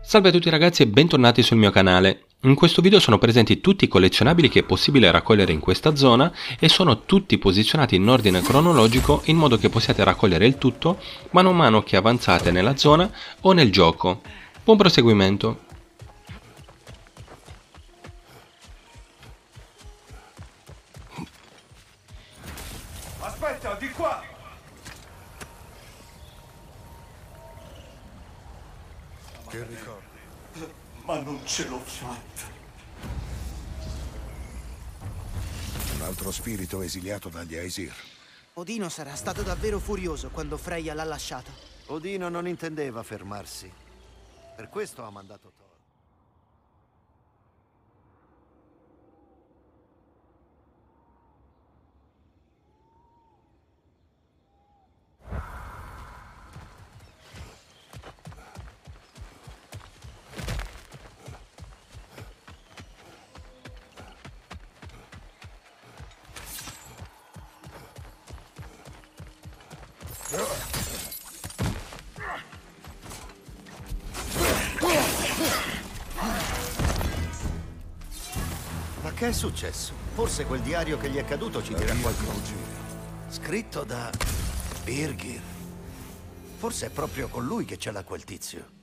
Salve a tutti ragazzi e bentornati sul mio canale. In questo video sono presenti tutti i collezionabili che è possibile raccogliere in questa zona e sono tutti posizionati in ordine cronologico in modo che possiate raccogliere il tutto mano a mano che avanzate nella zona o nel gioco. Buon proseguimento! Ma non ce l'ho fatta. Un altro spirito esiliato dagli Aesir. Odino sarà stato davvero furioso quando Freya l'ha lasciato. Odino non intendeva fermarsi. Per questo ha mandato Thor. Che è successo? Forse quel diario che gli è caduto ci dirà qualcosa. Scritto da Birgir. Forse è proprio con lui che ce l'ha quel tizio.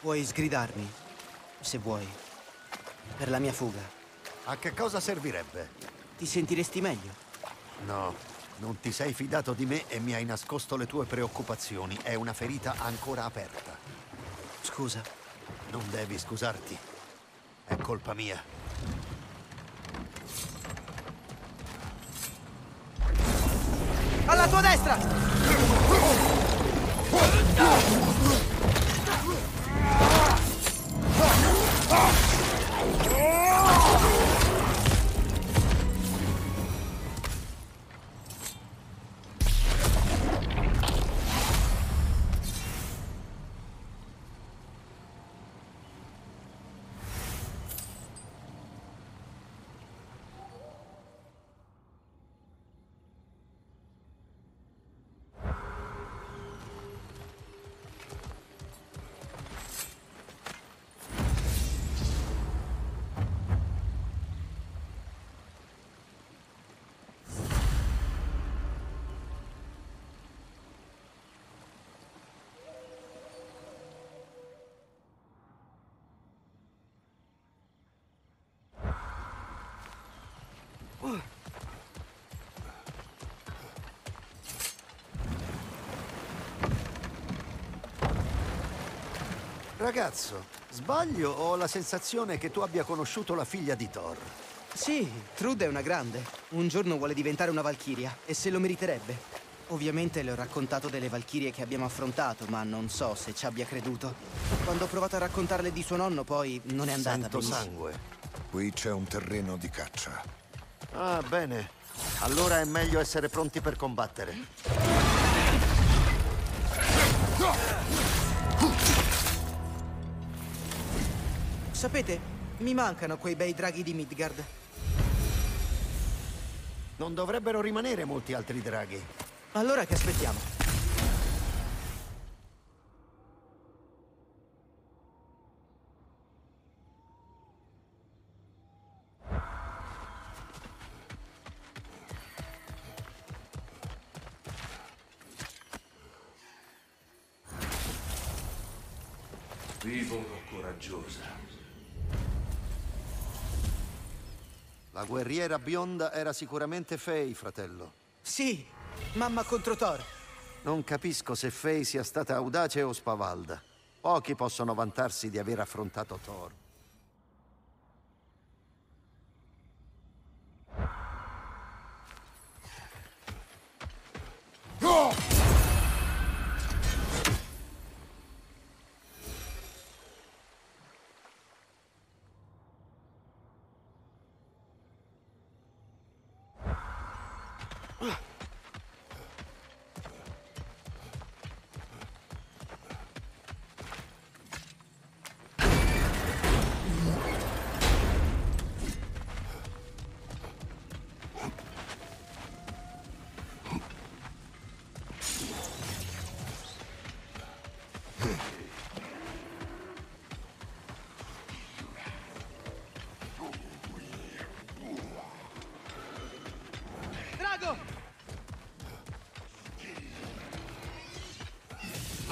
Puoi sgridarmi, se vuoi, per la mia fuga. A che cosa servirebbe? Ti sentiresti meglio? No, non ti sei fidato di me e mi hai nascosto le tue preoccupazioni. È una ferita ancora aperta. Scusa. Non devi scusarti. È colpa mia. Alla tua destra! Ragazzo, sbaglio o ho la sensazione che tu abbia conosciuto la figlia di Thor? Sì, Trude è una grande. Un giorno vuole diventare una Valchiria e se lo meriterebbe. Ovviamente le ho raccontato delle Valchirie che abbiamo affrontato, ma non so se ci abbia creduto. Quando ho provato a raccontarle di suo nonno, poi non è andata Sento benissimo. sangue. Qui c'è un terreno di caccia. Ah, bene. Allora è meglio essere pronti per combattere. Sapete, mi mancano quei bei draghi di Midgard. Non dovrebbero rimanere molti altri draghi. Allora che aspettiamo? Guerriera bionda era sicuramente Faye, fratello. Sì, mamma contro Thor. Non capisco se Faye sia stata audace o spavalda. Pochi possono vantarsi di aver affrontato Thor. Drago!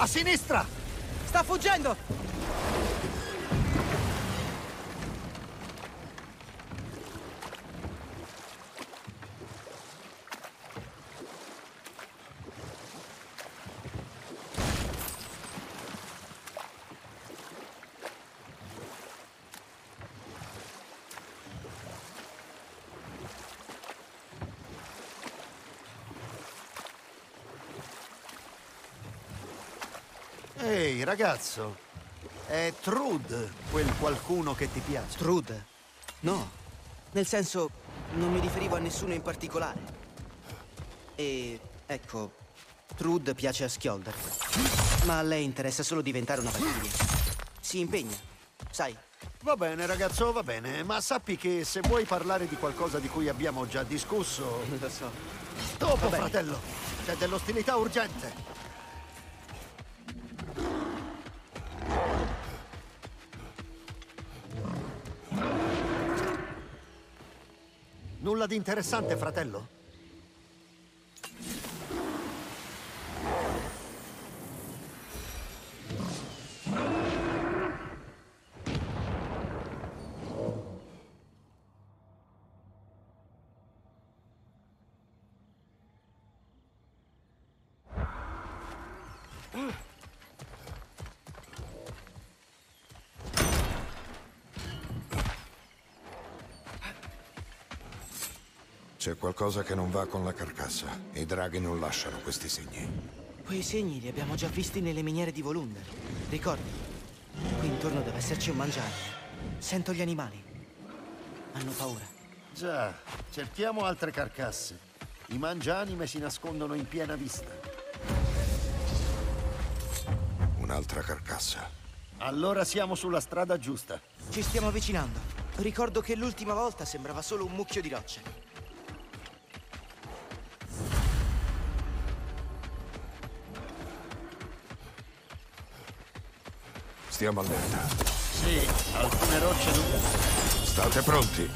Sinistra! Sta fuggendo! Ehi, ragazzo. È Trud quel qualcuno che ti piace. Trud? No. Nel senso, non mi riferivo a nessuno in particolare. E ecco, Trud piace a Skjoldr. Ma a lei interessa solo diventare una valchiria. Si impegna, sai. Va bene, ragazzo, va bene. Ma sappi che se vuoi parlare di qualcosa di cui abbiamo già discusso... Lo so. Dopo, fratello. C'è dell'ostilità urgente. Di interessante, fratello? C'è qualcosa che non va con la carcassa. I draghi non lasciano questi segni. Quei segni li abbiamo già visti nelle miniere di Volunder. Ricordi? Qui intorno deve esserci un mangiare. Sento gli animali. Hanno paura. Già, cerchiamo altre carcasse. I mangianime si nascondono in piena vista. Un'altra carcassa. Allora siamo sulla strada giusta. Ci stiamo avvicinando. Ricordo che l'ultima volta sembrava solo un mucchio di rocce. Stiamo allerta. Sì, alcune rocce non... State pronti?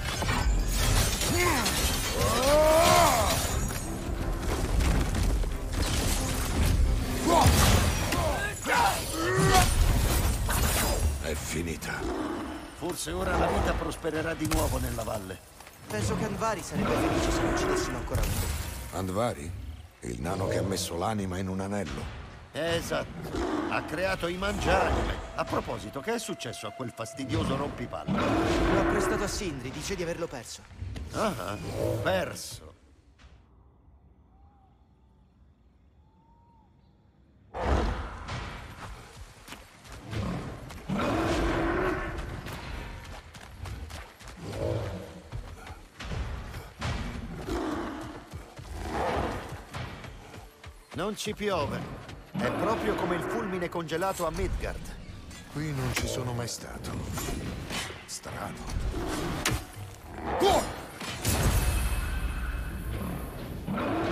È finita. Forse ora la vita prospererà di nuovo nella valle. Penso che Anvari sarebbe felice se non ci dessimo ancora uno. Andvari? Il nano che ha messo l'anima in un anello. Esatto. Ha creato i mangianime. A proposito, che è successo a quel fastidioso rompipalle? L'ho prestato a Sindri, dice di averlo perso. Ah, perso. Non ci piove. È proprio come il fulmine congelato a Midgard. Qui non ci sono mai stato. Strano. Arriva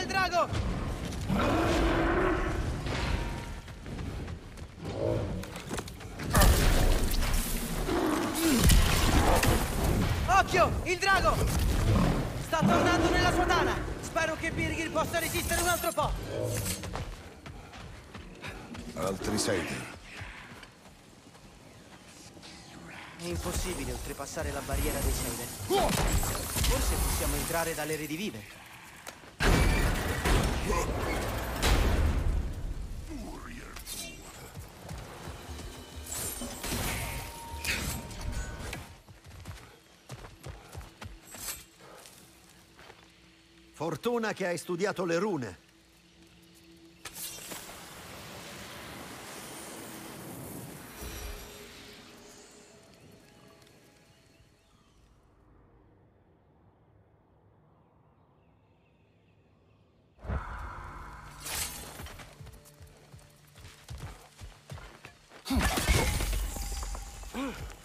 il drago! Occhio! Il drago! Sta tornando nella sua tana! Spero che Birgir possa resistere un altro po'! Altri sei. È impossibile oltrepassare la barriera dei Seider. Forse possiamo entrare dalle redivive. Fortuna che hai studiato le rune. Esploderà!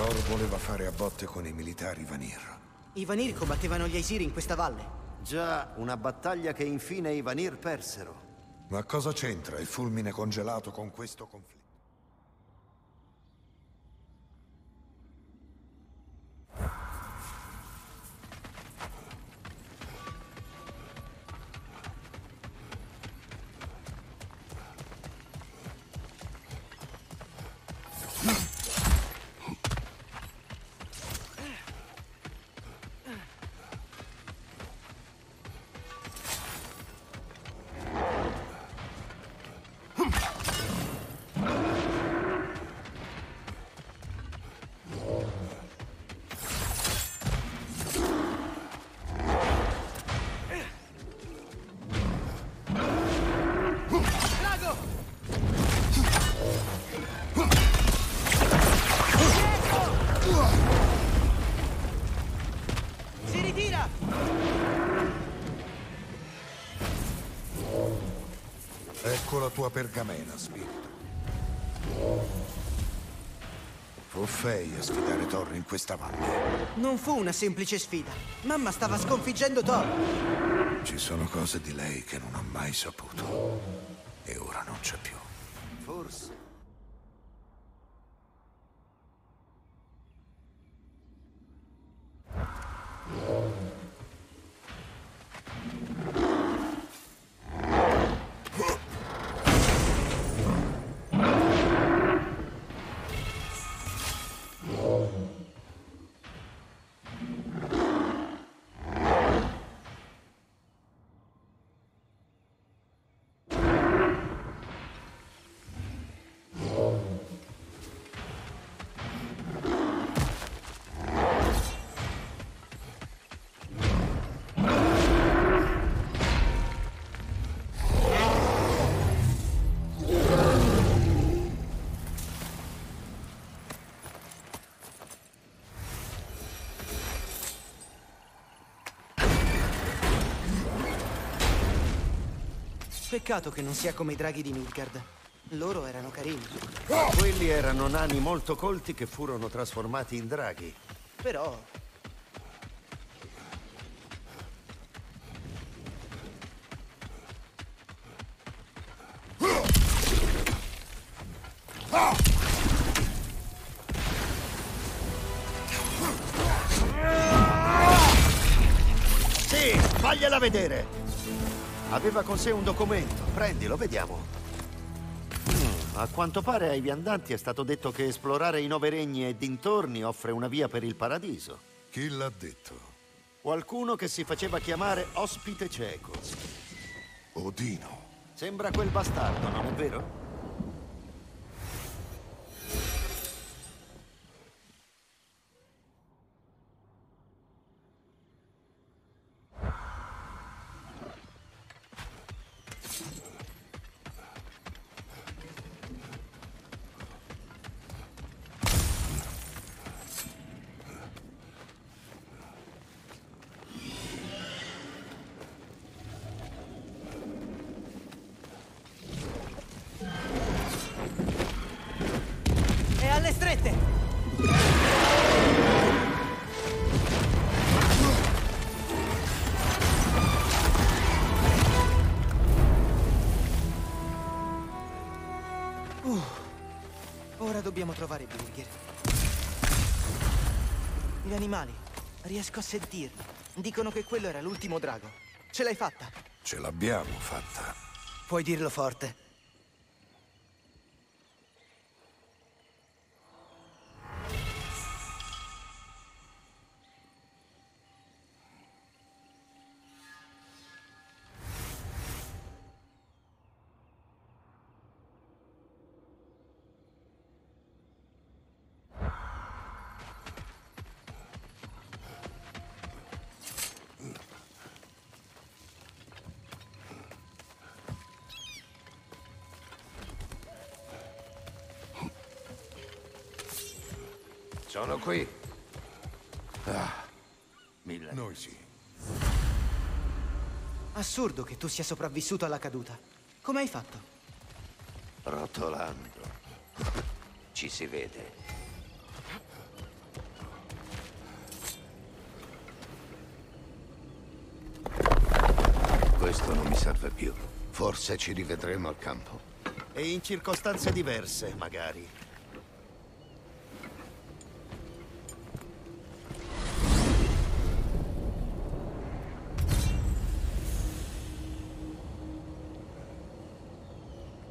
Thor voleva fare a botte con i militari Vanir. I Vanir combattevano gli Aesir in questa valle. Già, una battaglia che infine i Vanir persero. Ma cosa c'entra il fulmine congelato con questo conflitto? Ecco la tua pergamena, spirito. Fu Fei a sfidare Thor in questa valle. Non fu una semplice sfida. Mamma stava sconfiggendo Thor. Ci sono cose di lei che non ho mai saputo. E ora non c'è più. Forse. Peccato che non sia come i draghi di Midgard. Loro erano carini. Quelli erano nani molto colti che furono trasformati in draghi. Però Fagliela vedere! Aveva con sé un documento. Prendilo, vediamo. Mm, a quanto pare ai viandanti è stato detto che esplorare i nove regni e dintorni offre una via per il paradiso. Chi l'ha detto? Qualcuno che si faceva chiamare ospite cieco. Odino. Sembra quel bastardo, non è vero? Dobbiamo trovare Birgir. Gli animali, riesco a sentirli. Dicono che quello era l'ultimo drago. Ce l'hai fatta? Ce l'abbiamo fatta. Puoi dirlo forte. Assurdo che tu sia sopravvissuto alla caduta. Come hai fatto? Rotolando. Ci si vede. Questo non mi serve più. Forse ci rivedremo al campo. E in circostanze diverse, magari.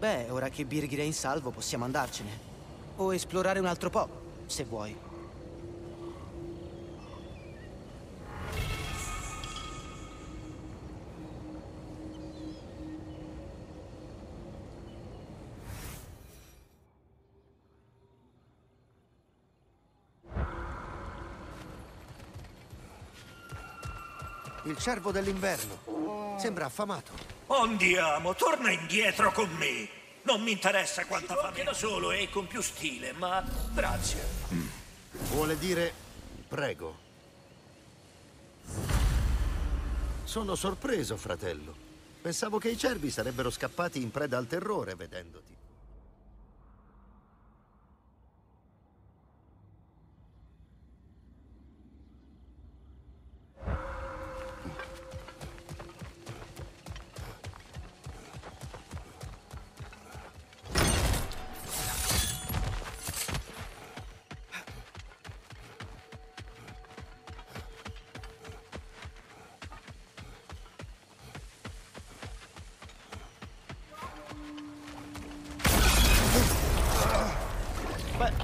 Beh, ora che Birgir è in salvo possiamo andarcene. O esplorare un altro po', se vuoi. Il cervo dell'inverno. Sembra affamato. Andiamo, torna indietro con me. Non mi interessa quanta fame da solo e con più stile, ma grazie. Vuole dire prego. Sono sorpreso, fratello. Pensavo che i cervi sarebbero scappati in preda al terrore vedendoti.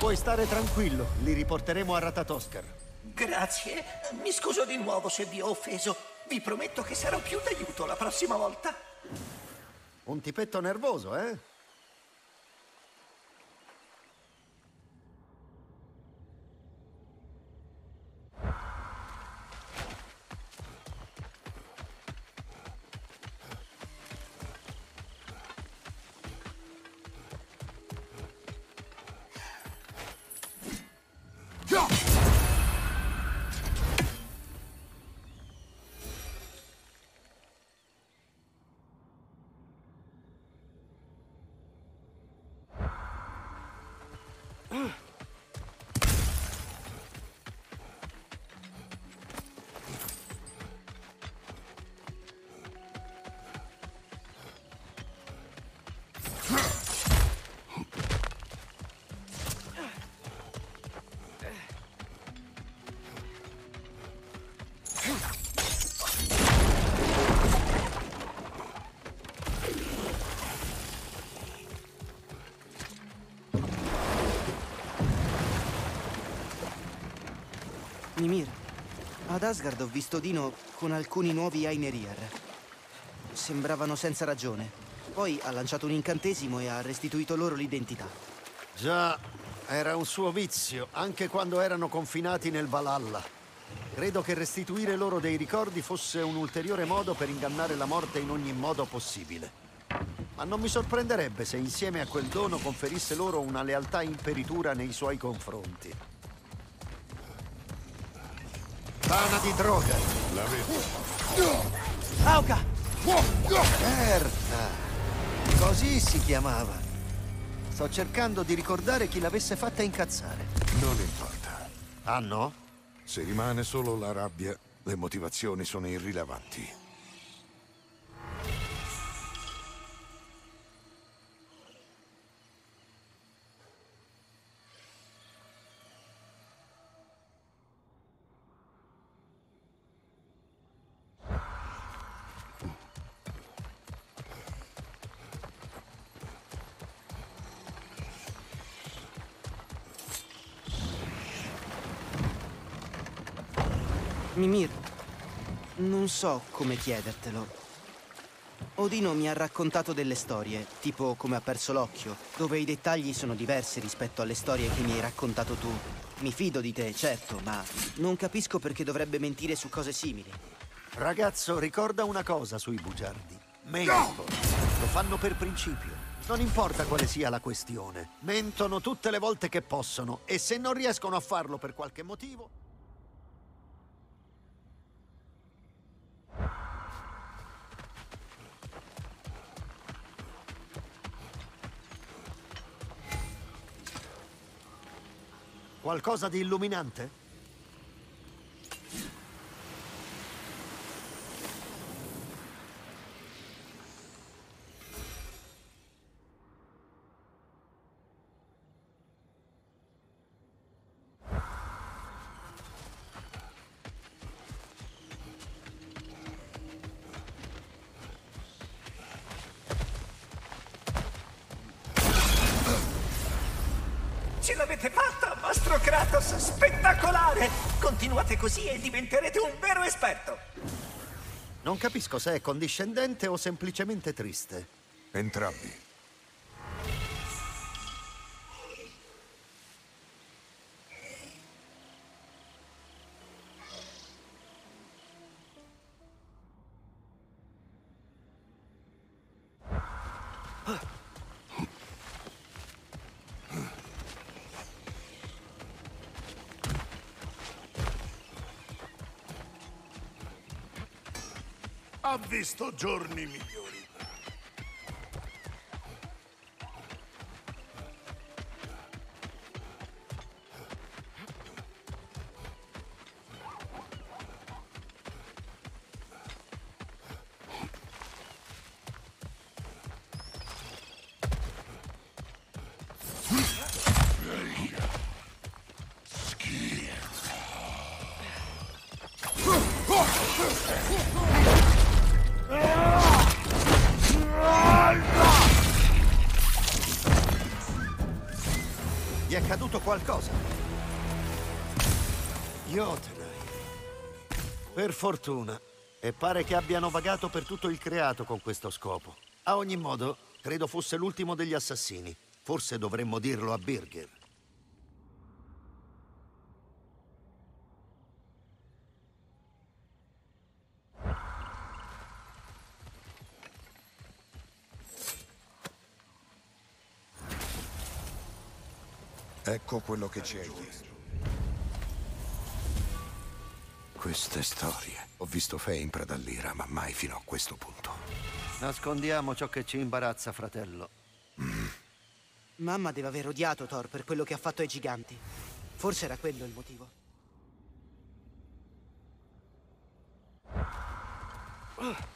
Puoi stare tranquillo. Li riporteremo a Ratatoskar. Grazie. Mi scuso di nuovo se vi ho offeso. Vi prometto che sarò più d'aiuto la prossima volta. Un tipetto nervoso, eh? Mimir, ad Asgard ho visto Dino con alcuni nuovi Ainerier. Sembravano senza ragione. Poi ha lanciato un incantesimo e ha restituito loro l'identità. Già, era un suo vizio, anche quando erano confinati nel Valhalla. Credo che restituire loro dei ricordi fosse un ulteriore modo per ingannare la morte in ogni modo possibile. Ma non mi sorprenderebbe se insieme a quel dono conferisse loro una lealtà imperitura nei suoi confronti. Pana di droga! La vedo. Auca! Certa! Così si chiamava. Sto cercando di ricordare chi l'avesse fatta incazzare. Non importa. Ah no? Se rimane solo la rabbia, le motivazioni sono irrilevanti. Mimir, non so come chiedertelo. Odino mi ha raccontato delle storie, tipo come ha perso l'occhio, dove i dettagli sono diversi rispetto alle storie che mi hai raccontato tu. Mi fido di te, certo, ma non capisco perché dovrebbe mentire su cose simili. Ragazzo, ricorda una cosa sui bugiardi. Mentono. Lo fanno per principio. Non importa quale sia la questione. Mentono tutte le volte che possono e se non riescono a farlo per qualche motivo... Qualcosa di illuminante? Kratos! Spettacolare! Continuate così e diventerete un vero esperto! Non capisco se è condiscendente o semplicemente triste. Entrambi. Visto giorni migliori. Gli è caduto qualcosa. Jotunai. Per fortuna. E pare che abbiano vagato per tutto il creato con questo scopo. A ogni modo, credo fosse l'ultimo degli assassini. Forse dovremmo dirlo a Birger. Ecco quello che c'è dietro. Queste storie. Ho visto Fei in preda all'ira, ma mai fino a questo punto. Nascondiamo ciò che ci imbarazza, fratello. Mm. Mamma deve aver odiato Thor per quello che ha fatto ai giganti. Forse era quello il motivo. Oh.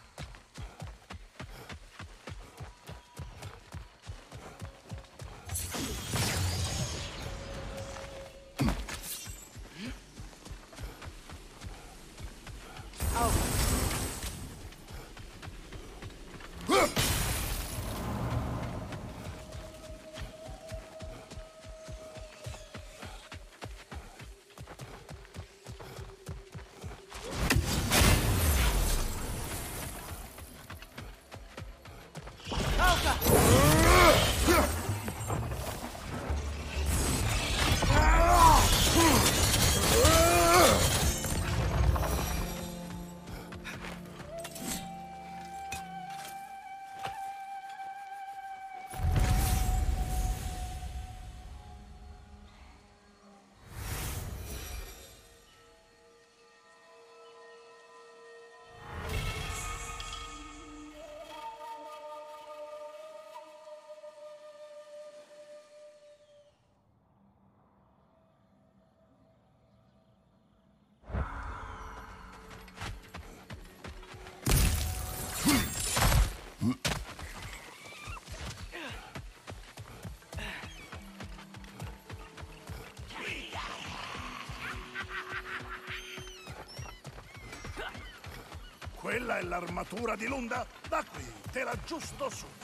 Quella è l'armatura di Lunda? Da qui, te la giusto subito.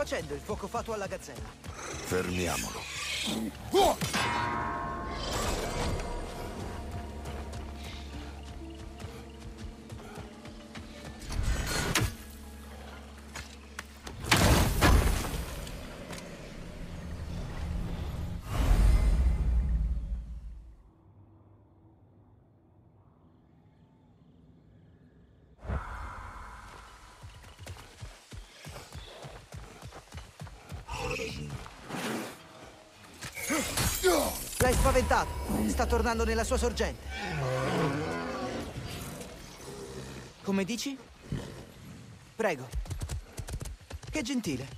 Facendo il fuoco fatto alla gazzella? Fermiamolo. Sta tornando nella sua sorgente. Come dici? Prego. Che gentile.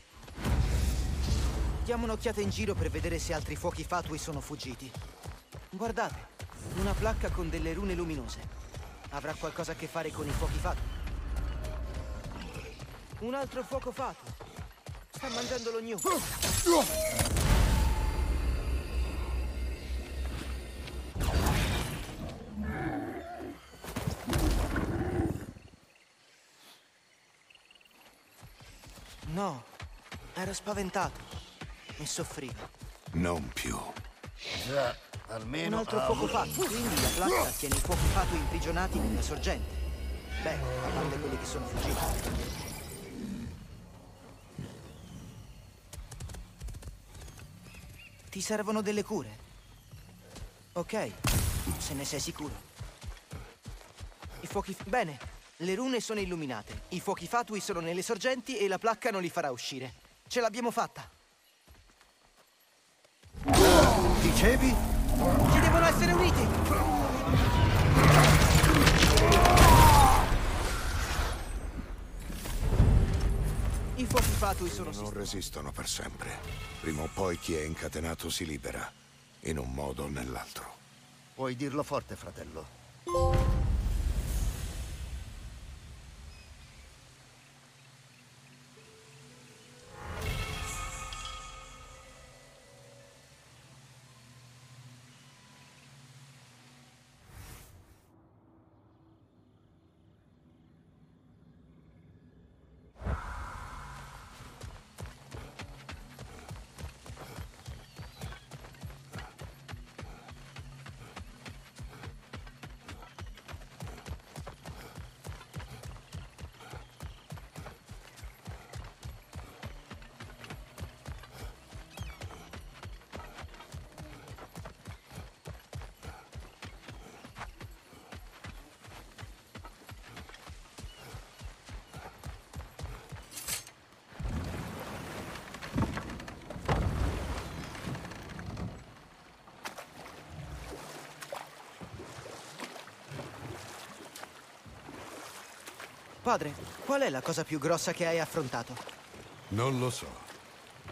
Diamo un'occhiata in giro per vedere se altri fuochi fatui sono fuggiti. Guardate, una placca con delle rune luminose. Avrà qualcosa a che fare con i fuochi fatui. Un altro fuoco fatuo. Sta mangiando lo gnu. Era spaventato e soffriva. Non più. Già, Un almeno altro ha fuoco fatto, quindi la placca tiene i fuochi fatui imprigionati nella sorgente. Beh, a parte quelli che sono fuggiti. Ti servono delle cure? Ok, se ne sei sicuro. I fuochi... Bene, le rune sono illuminate, i fuochi fatui sono nelle sorgenti e la placca non li farà uscire. Ce l'abbiamo fatta! Dicevi? Ci devono essere uniti! I fuochi fatui sono Non sistemati. resistono per sempre. Prima o poi chi è incatenato si libera, in un modo o nell'altro. Puoi dirlo forte, fratello. Padre, qual è la cosa più grossa che hai affrontato? Non lo so.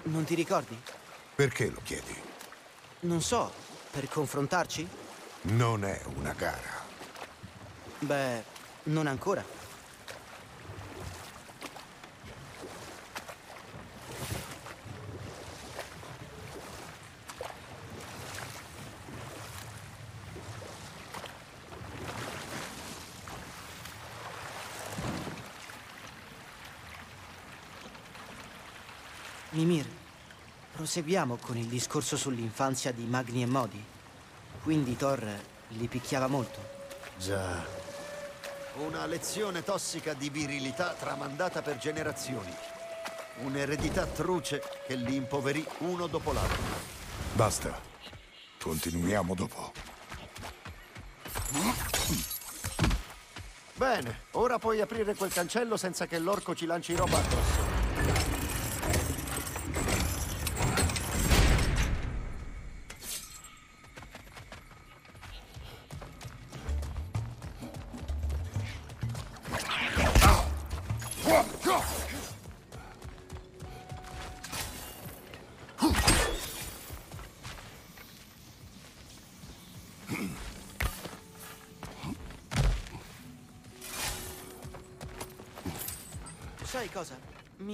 Non ti ricordi? Perché lo chiedi? Non so, per confrontarci? Non è una gara. Beh, non ancora. Mimir, proseguiamo con il discorso sull'infanzia di Magni e Modi. Quindi Thor li picchiava molto. Già. Una lezione tossica di virilità tramandata per generazioni. Un'eredità truce che li impoverì uno dopo l'altro. Basta. Continuiamo dopo. Bene, ora puoi aprire quel cancello senza che l'orco ci lanci roba addosso.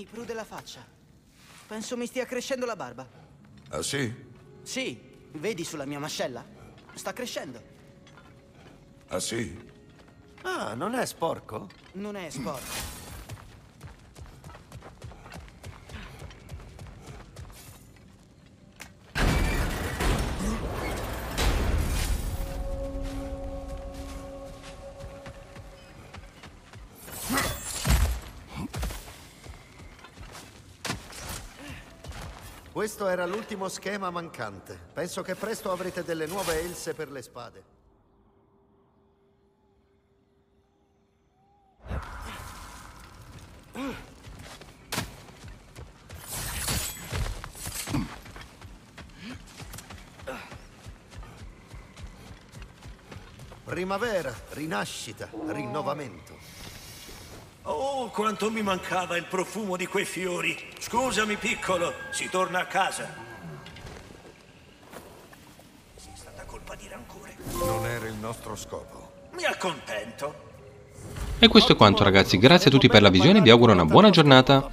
Mi prude la faccia. Penso mi stia crescendo la barba. Ah sì? Sì, vedi sulla mia mascella? Sta crescendo. Ah sì? Ah, non è sporco? Non è sporco. Questo era l'ultimo schema mancante. Penso che presto avrete delle nuove else per le spade. Primavera, rinascita, rinnovamento. Oh, quanto mi mancava il profumo di quei fiori. Scusami, piccolo, si torna a casa. Sì, è stata colpa di rancore. Non era il nostro scopo. Mi accontento. E questo è quanto ragazzi, grazie a tutti per la visione e vi auguro una buona giornata.